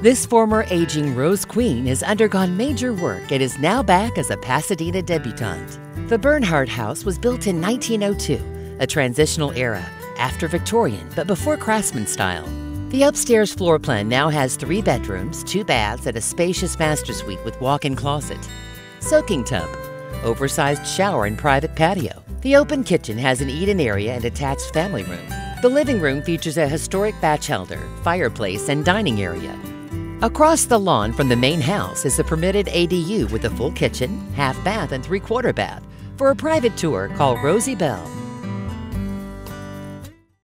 This former aging Rose Queen has undergone major work and is now back as a Pasadena debutante. The Bernhart House was built in 1902, a transitional era, after Victorian but before Craftsman style. The upstairs floor plan now has three bedrooms, two baths, and a spacious master suite with walk in closet, soaking tub, oversized shower, and private patio. The open kitchen has an eat in area and attached family room. The living room features a historic batch batchelder, fireplace, and dining area. Across the lawn from the main house is a permitted ADU with a full kitchen, half bath, and three quarter bath. For a private tour, call Rosey Bell